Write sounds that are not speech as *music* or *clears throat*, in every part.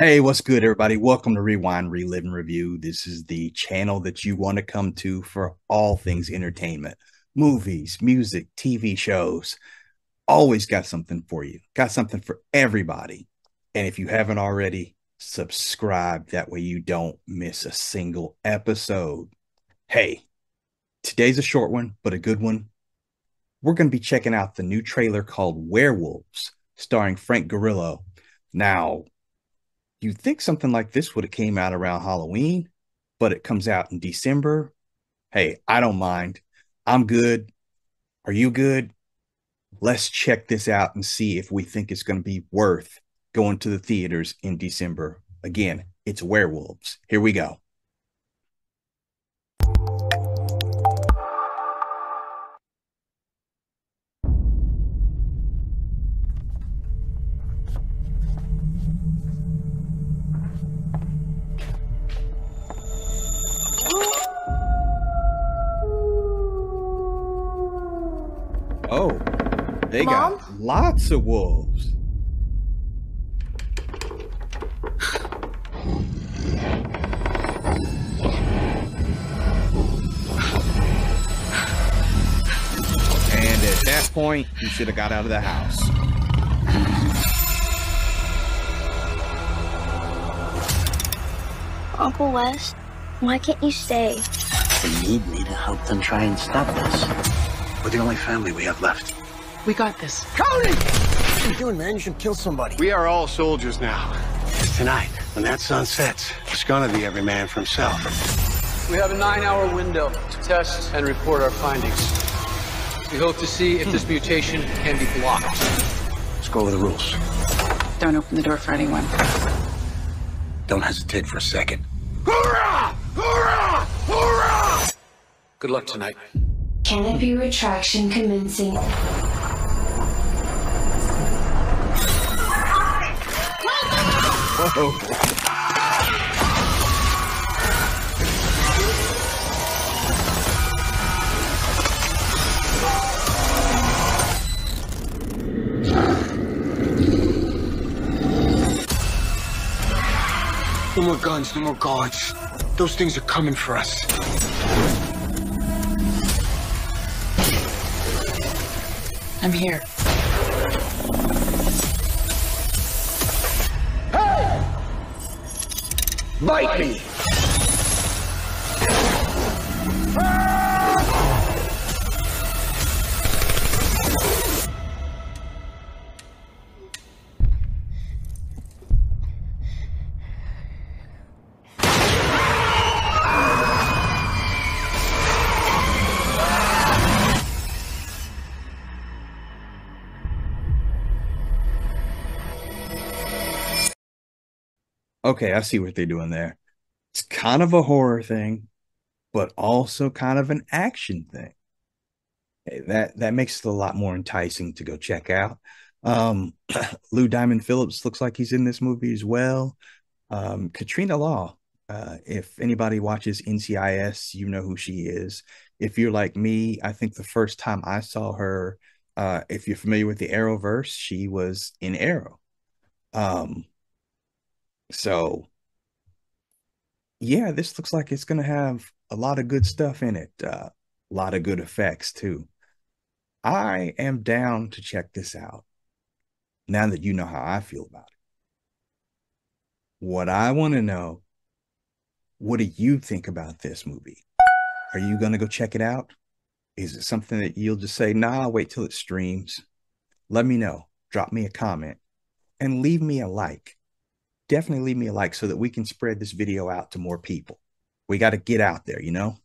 Hey, what's good, everybody? Welcome to Rewind, Relive, and Review. This is the channel that you want to come to for all things entertainment movies, music, TV shows. Always got something for you, got something for everybody. And if you haven't already, subscribe. That way you don't miss a single episode. Hey, today's a short one, but a good one. We're going to be checking out the new trailer called Werewolves, starring Frank Grillo. Now, you think something like this would have came out around Halloween, but it comes out in December. Hey, I don't mind. I'm good. Are you good? Let's check this out and see if we think it's going to be worth going to the theaters in December. Again, it's werewolves. Here we go. Oh, they Mom? got lots of wolves. And at that point, you should have got out of the house. Uncle Wes, why can't you stay? They need me to help them try and stop this. We're the only family we have left. We got this. Cody! What are you doing, man? You should kill somebody. We are all soldiers now. Tonight, when that sun sets, it's gonna be every man for himself. We have a nine-hour window to test and report our findings. We hope to see if this mutation can be blocked. Let's go over the rules. Don't open the door for anyone. Don't hesitate for a second. Hoorah! Hoorah! Hoorah! Good luck tonight. Canopy retraction commencing. No more guns, no more guards. Those things are coming for us. I'm here. Bite me! Okay, I see what they're doing there. It's kind of a horror thing, but also kind of an action thing. Hey, that that makes it a lot more enticing to go check out. Um, *clears throat* Lou Diamond Phillips looks like he's in this movie as well. Um, Katrina Law. Uh, if anybody watches NCIS, you know who she is. If you're like me, I think the first time I saw her, uh, if you're familiar with the Arrowverse, she was in Arrow. Um, so yeah, this looks like it's gonna have a lot of good stuff in it. Uh, a lot of good effects too. I am down to check this out. Now that you know how I feel about it. What I want to know, what do you think about this movie? Are you gonna go check it out? Is it something that you'll just say, nah, I'll wait till it streams? Let me know. Drop me a comment and leave me a like definitely leave me a like so that we can spread this video out to more people. We got to get out there, you know?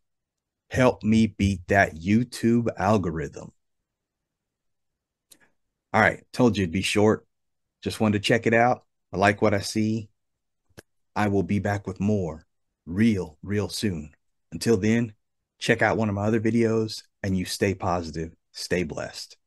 Help me beat that YouTube algorithm. All right, told you it'd be short. Just wanted to check it out. I like what I see. I will be back with more real, real soon. Until then, check out one of my other videos and you stay positive, stay blessed.